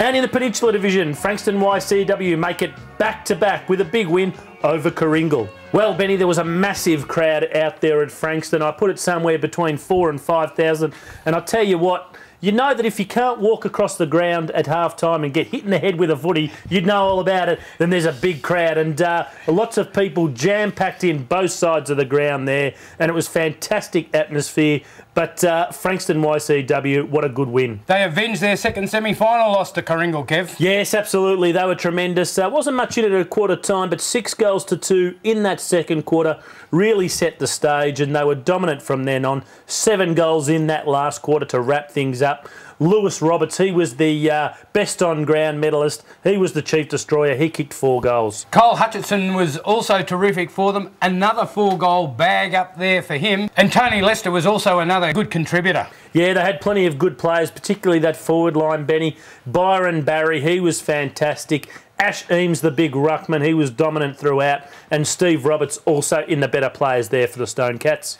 And in the Peninsula Division, Frankston YCW make it back to back with a big win over Karingal. Well, Benny, there was a massive crowd out there at Frankston. I put it somewhere between four and 5,000. And I'll tell you what, you know that if you can't walk across the ground at half time and get hit in the head with a footy, you'd know all about it. Then there's a big crowd and uh, lots of people jam packed in both sides of the ground there, and it was fantastic atmosphere. But uh, Frankston YCW, what a good win. They avenged their second semi final loss to Karingal, Kev. Yes, absolutely. They were tremendous. Uh, wasn't much in it at quarter time, but six goals to two in that second quarter really set the stage, and they were dominant from then on. Seven goals in that last quarter to wrap things up. Lewis Roberts, he was the uh, best on ground medalist. He was the chief destroyer. He kicked four goals. Cole Hutchinson was also terrific for them. Another four goal bag up there for him. And Tony Lester was also another good contributor. Yeah, they had plenty of good players, particularly that forward line, Benny. Byron Barry, he was fantastic. Ash Eames, the big ruckman, he was dominant throughout, and Steve Roberts also in the better players there for the Stonecats.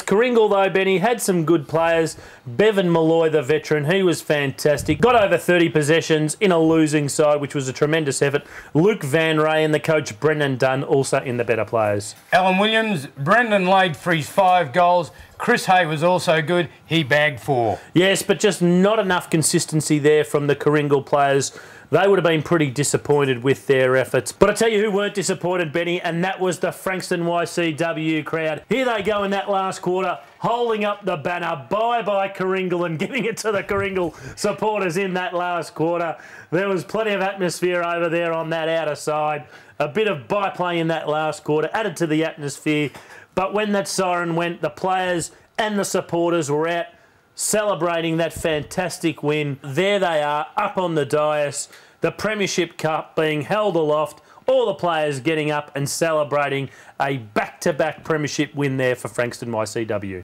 Though, Benny, had some good players. Bevan Malloy, the veteran, he was fantastic. Got over 30 possessions in a losing side, which was a tremendous effort. Luke Van Ray and the coach Brendan Dunn also in the better players. Alan Williams, Brendan laid for his five goals. Chris Hay was also good. He bagged four. Yes, but just not enough consistency there from the Karingal players. They would have been pretty disappointed with their efforts. But I tell you who weren't disappointed, Benny, and that was the Frankston YCW crowd. Here they go in that last quarter, holding up the banner. Bye bye, Karingal, and giving it to the Karingal supporters in that last quarter. There was plenty of atmosphere over there on that outer side. A bit of byplay in that last quarter added to the atmosphere. But when that siren went, the players and the supporters were out celebrating that fantastic win. There they are, up on the dais, the Premiership Cup being held aloft, all the players getting up and celebrating a back to back Premiership win there for Frankston YCW.